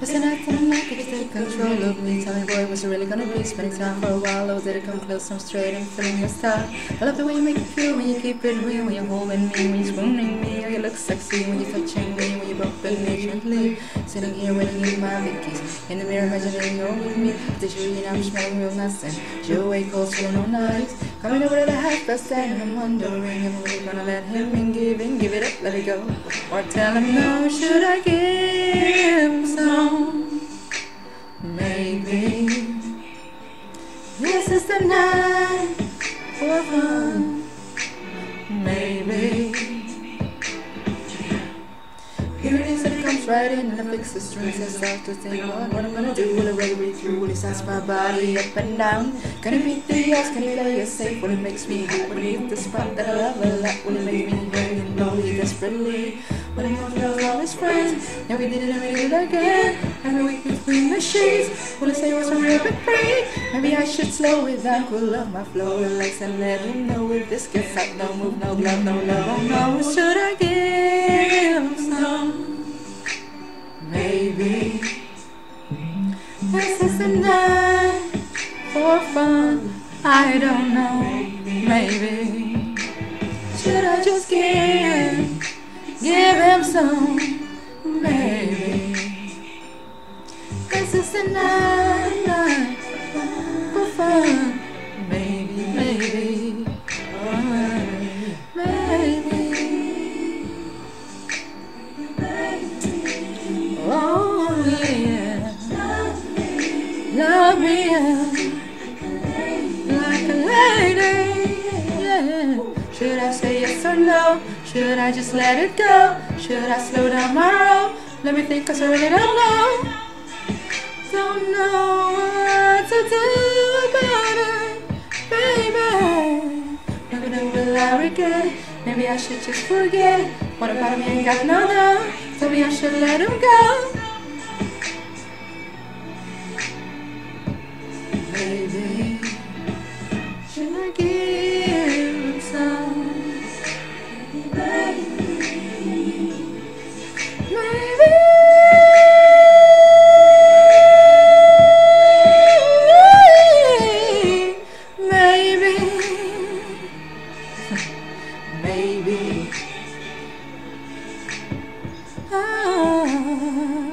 Listen, I don't like it, take control of me. Tell me, boy, what's it really gonna be? Spending time for a while, oh, did it come close? I'm straight and feeling your style. I love the way you make me feel when you keep it real, when you're holding me, when you're swooning me. Oh, you look sexy when you're touching me, when you're bumping me gently. Sitting here waiting in my Vickies. In the mirror, imagining you're with me. The jury, I'm smelling real. And your way calls feeling all nice. Coming over to the half past ten, I'm wondering if we're gonna let him in, give in, give it up, let it go. Or tell him no, should I give him some? Maybe this is the night for fun. Right and I fix the strings and start to think, what, what I'm gonna do? Will it really read through? Will it sense my body up and down? It beat the odds? It play it safe? Will it makes me hot? Will it the spot that I love a lot? Will it make me young and lonely desperately? It make me love all his friends? Yeah, we did it and we did it again. Every week between the sheets. Will it say what's real big break? Maybe I should slow it down, cool off my flow, relax and let him know if this gets hot. No move, no glove, no love, oh no. Should I give I don't know. Maybe should I just give give him some? Maybe this is the night, for fun. Maybe, maybe, uh, maybe. Should I say yes or no? Should I just let it go? Should I slow down my roll? Let me think, cause I really don't know. Don't know what to do about it, baby. Maybe will I regret? Maybe I should just forget. What about me? Ain't got no doubt. Tell me I should let him go. Maybe should I give maybe. Ah.